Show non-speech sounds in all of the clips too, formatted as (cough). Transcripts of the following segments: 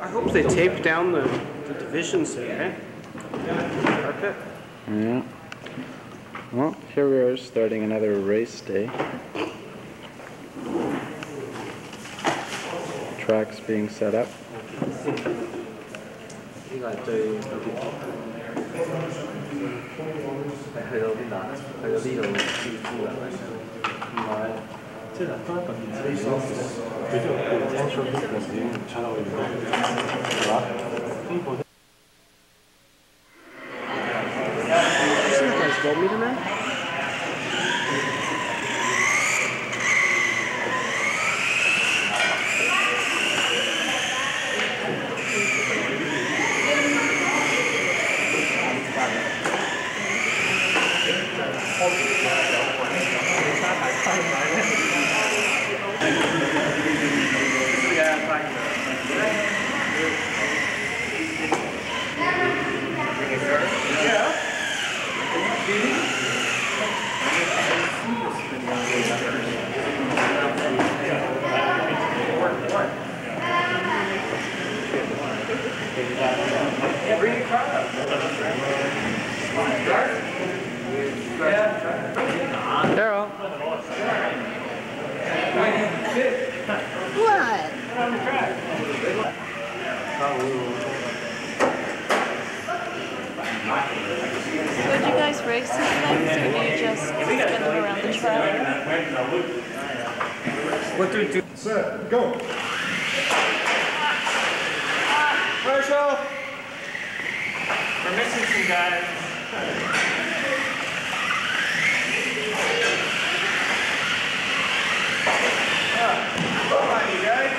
I hope they tape down the, the divisions there, eh? Carpet. Yeah. Well, here we are starting another race day. Tracks being set up. C'est là qu'on a un peu de 是吧 Would you guys race these things or do you just spin them around the track? Do we do? Set, go. Commercial! We're missing some guys. Come on, you guys.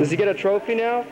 Does he get a trophy now?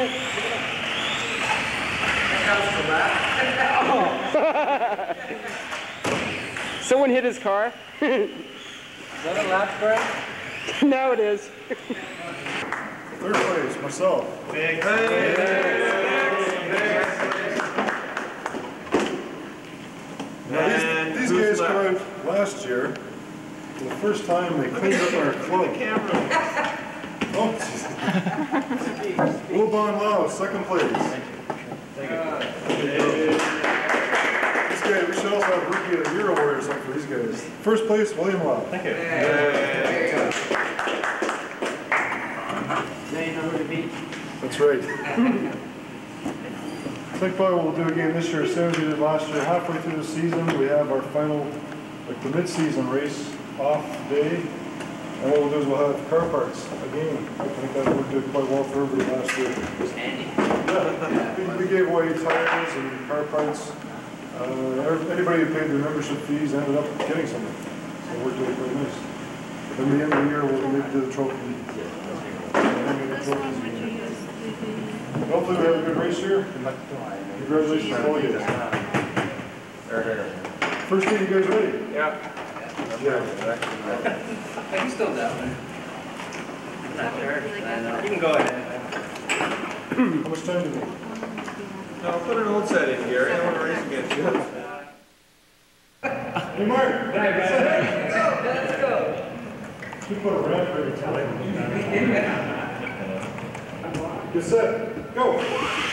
(laughs) Someone hit his car. (laughs) Is that a lap, Brad? (laughs) now it is. Third place, myself. Big thing. Now, these, these guys left? arrived last year. For the first time, they cleaned up our club. Oh, jeez. Will Bond Lau, second place. Thank This guy, we should also have Rookie of the Year award or something for these guys. First place, William Lau. Thank you. That's right. I think probably what we'll do again this year, same as we did last year, halfway through the season, we have our final, like the mid-season race off day. And what we'll do is we'll have car parts again. I think that worked out quite well for everybody last year. Yeah, we- We gave away tires and car parts. Uh, anybody who paid their membership fees ended up getting something. So it worked out quite nice. Then the end of the year, we'll maybe do the trophy. And then the trophies. Hopefully we have a good race here. Congratulations to all of you. First day, you guys ready? Yeah. Yeah. You still down? Not sure. You can go ahead. How much time do we need? No, put an old set in here. I don't want to race against (laughs) you. Hey, Mark. Let's go. Should put a ramp ready to Get set, go.